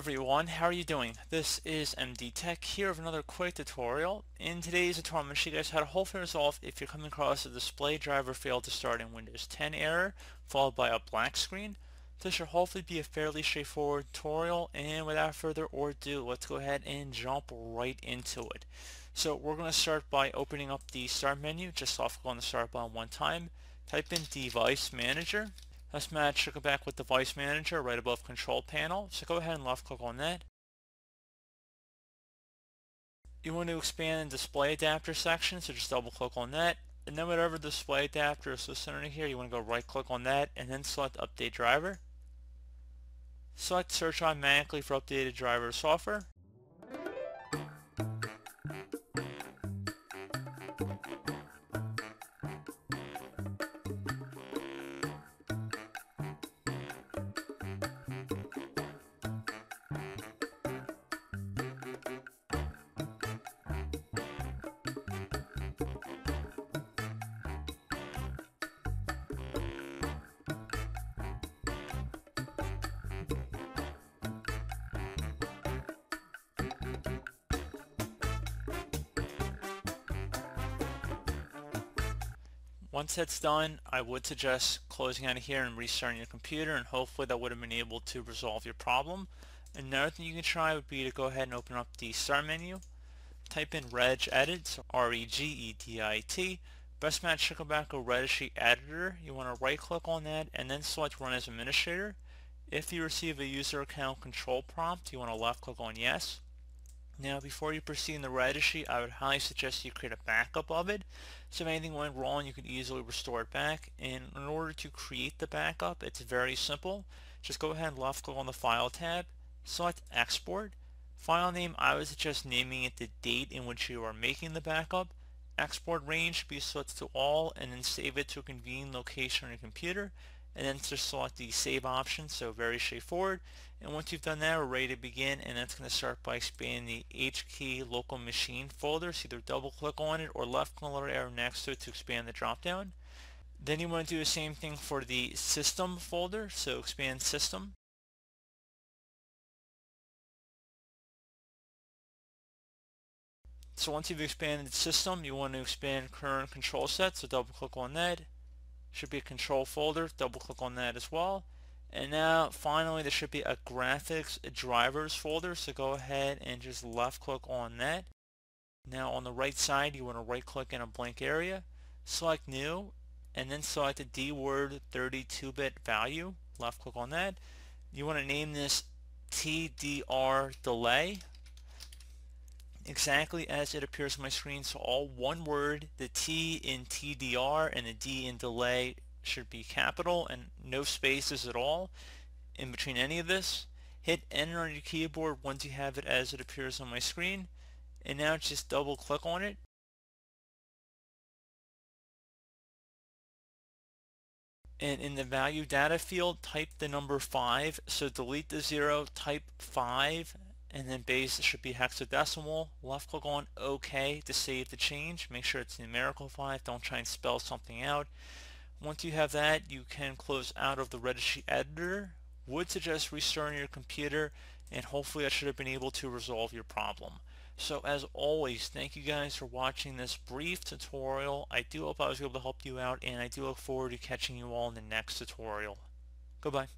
Everyone, how are you doing? This is MD Tech here with another quick tutorial. In today's tutorial I'm going to show you guys how to hopefully resolve if you're coming across a display driver failed to start in Windows 10 error followed by a black screen. This should hopefully be a fairly straightforward tutorial and without further ado let's go ahead and jump right into it. So we're going to start by opening up the start menu, just off on the start button one time, type in device manager Let's match go back with Device Manager right above Control Panel. So go ahead and left click on that. You want to expand the display adapter section, so just double click on that. And then whatever display adapter is listed under here, you want to go right click on that and then select Update Driver. Select Search automatically for updated driver software. Once that's done, I would suggest closing out of here and restarting your computer and hopefully that would have been able to resolve your problem. Another thing you can try would be to go ahead and open up the start menu, type in regedit, so R-E-G-E-D-I-T, best match to go back to registry editor. You want to right click on that and then select run as administrator. If you receive a user account control prompt, you want to left click on yes. Now before you proceed in the registry, I would highly suggest you create a backup of it. So if anything went wrong, you can easily restore it back. And in order to create the backup, it's very simple. Just go ahead and left click on the File tab, select Export. File name, I would suggest naming it the date in which you are making the backup. Export range should be selected to all and then save it to a convenient location on your computer and then just select the save option so very straightforward. And once you've done that we're ready to begin and that's going to start by expanding the HKey local machine folder. So either double click on it or left click on the arrow next to it to expand the drop down then you want to do the same thing for the system folder so expand system. So once you've expanded the system, you want to expand current control set, so double click on that should be a control folder double click on that as well. And now finally there should be a graphics drivers folder so go ahead and just left click on that. Now on the right side you want to right click in a blank area select new and then select the D-word 32-bit value left click on that. You want to name this TDR delay exactly as it appears on my screen. So all one word, the T in TDR and the D in delay should be capital and no spaces at all in between any of this. Hit enter on your keyboard once you have it as it appears on my screen. And now just double click on it. And in the value data field, type the number 5. So delete the 0, type 5, and then base should be hexadecimal. Left click on OK to save the change. Make sure it's numerical 5. Don't try and spell something out. Once you have that, you can close out of the registry editor. Would suggest restarting your computer and hopefully I should have been able to resolve your problem. So as always, thank you guys for watching this brief tutorial. I do hope I was able to help you out and I do look forward to catching you all in the next tutorial. Goodbye.